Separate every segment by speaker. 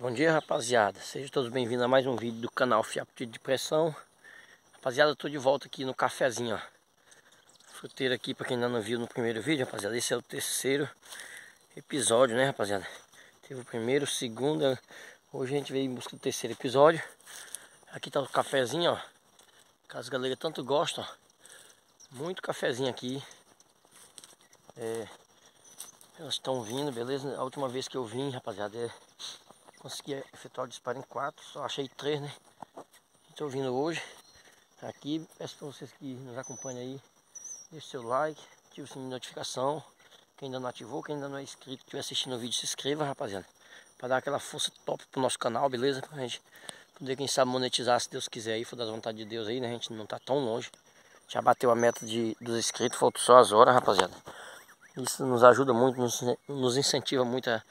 Speaker 1: Bom dia rapaziada, sejam todos bem-vindos a mais um vídeo do canal Fiapo de Pressão. Rapaziada, eu tô de volta aqui no cafezinho, ó. Fruteira aqui, pra quem ainda não viu no primeiro vídeo, rapaziada Esse é o terceiro episódio, né rapaziada? Teve o primeiro, o segundo Hoje a gente veio em busca do terceiro episódio. Aqui tá o cafezinho, ó Que as galera tanto gostam, ó. Muito cafezinho aqui. É... Elas estão vindo, beleza? A última vez que eu vim, rapaziada, é Consegui efetuar o disparo em quatro, só achei três, né? Estou vindo hoje aqui, peço para vocês que nos acompanhem aí, deixe seu like, ative o sininho de notificação. Quem ainda não ativou, quem ainda não é inscrito, estiver assistindo o vídeo, se inscreva, rapaziada. Para dar aquela força top pro nosso canal, beleza? Pra gente poder, quem sabe, monetizar, se Deus quiser aí, for das vontade de Deus aí, né? A gente não tá tão longe. Já bateu a meta de, dos inscritos, faltam só as horas, rapaziada. Isso nos ajuda muito, nos, nos incentiva muito a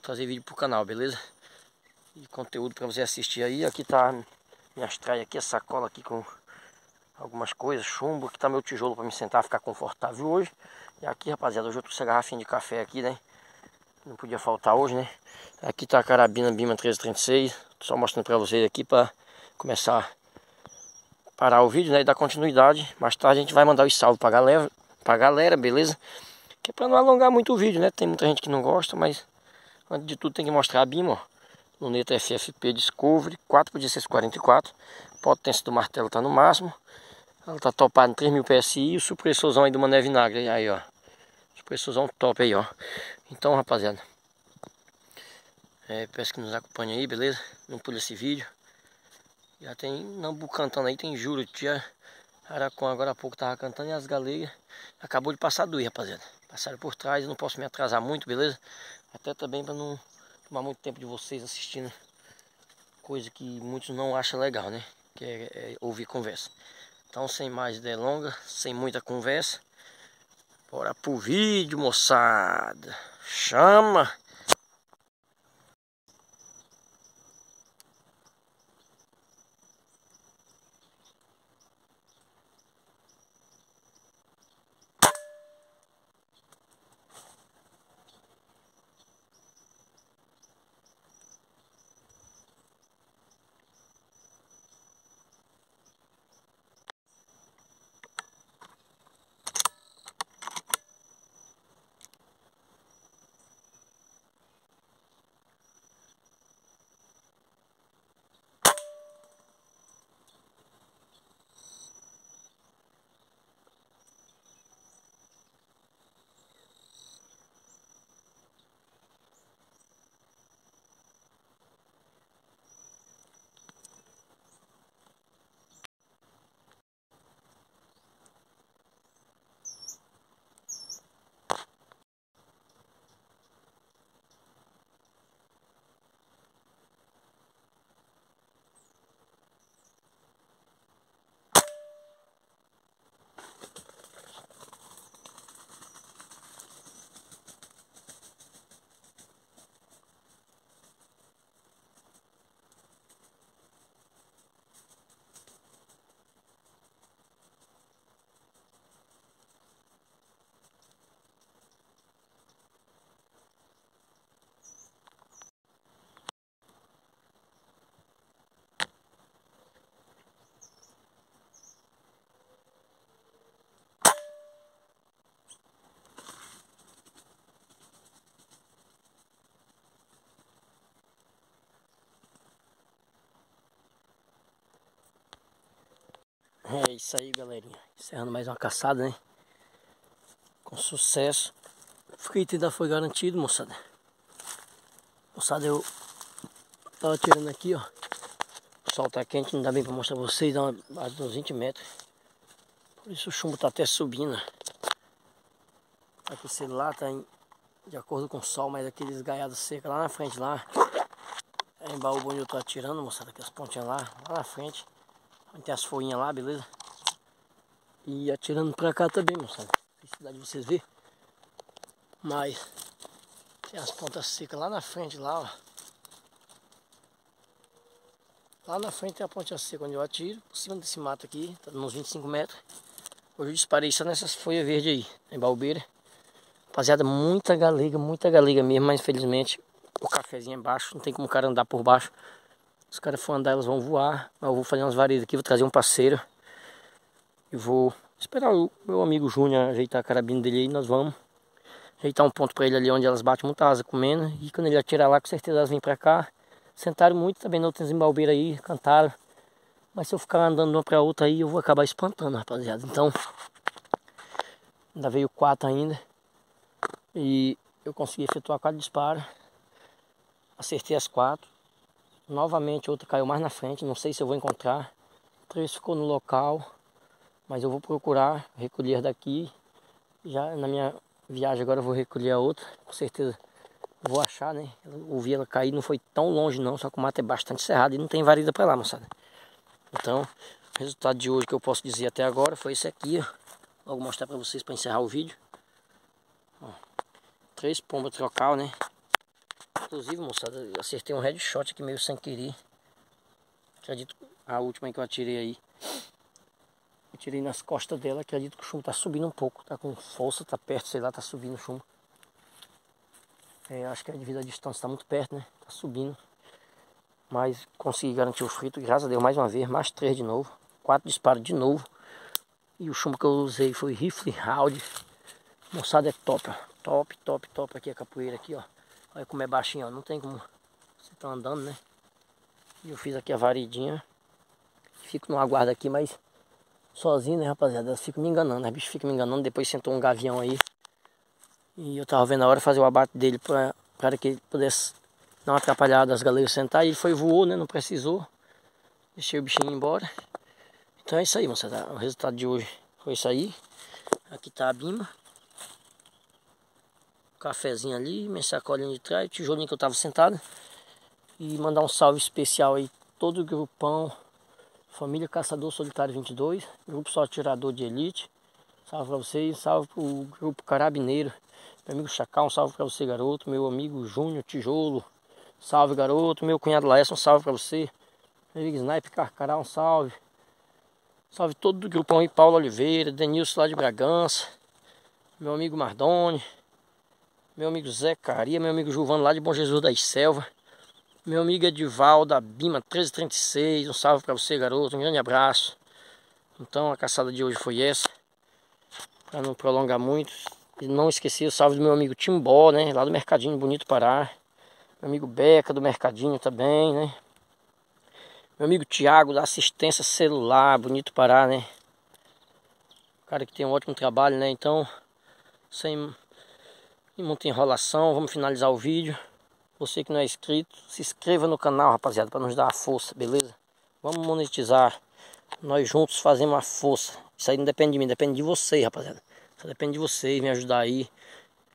Speaker 1: trazer vídeo pro canal, beleza? Conteúdo para você assistir aí. Aqui tá minhas traias aqui, a sacola aqui com algumas coisas, chumbo. Aqui tá meu tijolo para me sentar, ficar confortável hoje. E aqui, rapaziada, hoje eu trouxe a garrafinha de café aqui, né? Não podia faltar hoje, né? Aqui tá a carabina Bima 1336. Tô só mostrando para vocês aqui para começar a parar o vídeo, né? E dar continuidade. Mais tarde a gente vai mandar os salve pra galera, pra galera, beleza? Que é pra não alongar muito o vídeo, né? Tem muita gente que não gosta, mas antes de tudo tem que mostrar a Bima, ó luneta FFP Discovery 4x1644 potência do martelo está no máximo. Ela está topada em 3000 PSI e o supressorzão aí do Mané Vinagre aí ó. Supressorzão top aí ó. Então rapaziada é, peço que nos acompanhe aí beleza? Não pule esse vídeo. Já tem Nambu cantando aí tem Jurutia Aracon agora há pouco tava cantando e as galeiras acabou de passar dois rapaziada. Passaram por trás não posso me atrasar muito beleza? Até também para não tomar muito tempo de vocês assistindo coisa que muitos não acham legal, né? Que é, é ouvir conversa. Então, sem mais delongas, sem muita conversa, bora pro vídeo, moçada. Chama! É isso aí, galerinha. Encerrando mais uma caçada, né? Com sucesso. O kit ainda foi garantido, moçada. Moçada, eu tava tirando aqui, ó. O sol tá quente, não dá bem pra mostrar pra vocês. Dá de uns 20 metros. Por isso o chumbo tá até subindo. Aqui o celular tá em, de acordo com o sol, mas aqueles gaiados secos lá na frente, lá. É em baú onde eu tô atirando, moçada. Aqui as pontinhas lá, lá na frente. Tem as folhinhas lá, beleza? E atirando pra cá também, moçada. Felicidade de vocês verem. Mas tem as pontas secas lá na frente, lá, ó. Lá na frente tem a ponta seca onde eu atiro, por cima desse mato aqui, tá uns 25 metros. Hoje eu disparei só nessas folhas verdes aí, em balbeira. Rapaziada, muita galega, muita galega mesmo, mas infelizmente o cafezinho embaixo, não tem como o cara andar por baixo. Os caras for andar, elas vão voar. Mas eu vou fazer umas varetas aqui, vou trazer um parceiro. E vou esperar o meu amigo Júnior ajeitar a carabina dele aí, nós vamos ajeitar um ponto para ele ali onde elas batem muita asa comendo. E quando ele atirar lá, com certeza elas vêm para cá. Sentaram muito também no outro embalbeira aí, cantaram. Mas se eu ficar andando de uma para outra aí, eu vou acabar espantando, rapaziada. Então, ainda veio quatro ainda. E eu consegui efetuar quatro disparos. Acertei as quatro. Novamente outra caiu mais na frente, não sei se eu vou encontrar. Três ficou no local, mas eu vou procurar recolher daqui. Já na minha viagem agora eu vou recolher a outra, com certeza vou achar, né? Eu ouvi ela cair, não foi tão longe não, só que o mato é bastante cerrado e não tem varida para lá, moçada. Então, o resultado de hoje que eu posso dizer até agora foi esse aqui. Vou mostrar para vocês para encerrar o vídeo. Ó, três pombas trocal, né? Inclusive, moçada, acertei um headshot aqui meio sem querer. Acredito a última que eu atirei aí. Eu tirei nas costas dela, acredito que o chumbo tá subindo um pouco. Tá com força, tá perto, sei lá, tá subindo o chumbo. É, acho que é devido à distância, tá muito perto, né? Tá subindo. Mas consegui garantir o frito, graças a Deus, mais uma vez, mais três de novo. Quatro disparos de novo. E o chumbo que eu usei foi rifle round. Moçada é top, ó. Top, top, top aqui a capoeira aqui, ó. Olha como é baixinho, ó. Não tem como. Você tá andando, né? E eu fiz aqui a varidinha. Fico no aguardo aqui, mas sozinho, né, rapaziada? Ficam me enganando, né? bicho fica me enganando. Depois sentou um gavião aí. E eu tava vendo a hora fazer o abate dele pra, para que ele pudesse dar uma atrapalhada as sentar. E ele foi voou, né? Não precisou. Deixei o bichinho embora. Então é isso aí, moçada. O resultado de hoje foi isso aí. Aqui tá a bima cafezinho ali, minha sacolinha de trás, o tijolinho que eu tava sentado. E mandar um salve especial aí, todo o grupão, Família Caçador Solitário 22, Grupo Só Tirador de Elite. Salve pra vocês, salve pro Grupo Carabineiro, meu amigo Chacal, um salve pra você, garoto. Meu amigo Júnior Tijolo, salve, garoto. Meu cunhado Laércio, um salve pra você. Meu amigo Sniper Carcará, um salve. Salve todo do grupão aí, Paulo Oliveira, Denilson lá de Bragança, meu amigo Mardoni, meu amigo Zé Caria, meu amigo Giovano lá de Bom Jesus das Selvas, meu amigo Edivaldo da Bima 1336, um salve para você garoto, um grande abraço. Então a caçada de hoje foi essa, para não prolongar muito. E não esqueci o salve do meu amigo Timbó, né, lá do Mercadinho Bonito Pará. Meu amigo Beca do Mercadinho também, né. Meu amigo Tiago da Assistência Celular, Bonito Pará, né. cara que tem um ótimo trabalho, né, então, sem e muita enrolação, vamos finalizar o vídeo. Você que não é inscrito, se inscreva no canal, rapaziada, para nos dar a força, beleza? Vamos monetizar. Nós juntos fazemos a força. Isso aí não depende de mim, depende de vocês, rapaziada. Só depende de vocês, me ajudar aí.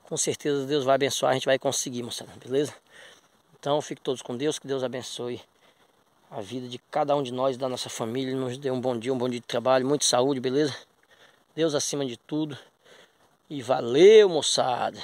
Speaker 1: Com certeza Deus vai abençoar, a gente vai conseguir, moçada, beleza? Então, fiquem todos com Deus, que Deus abençoe a vida de cada um de nós, da nossa família. Nos dê um bom dia, um bom dia de trabalho, muita saúde, beleza? Deus acima de tudo. E valeu, moçada!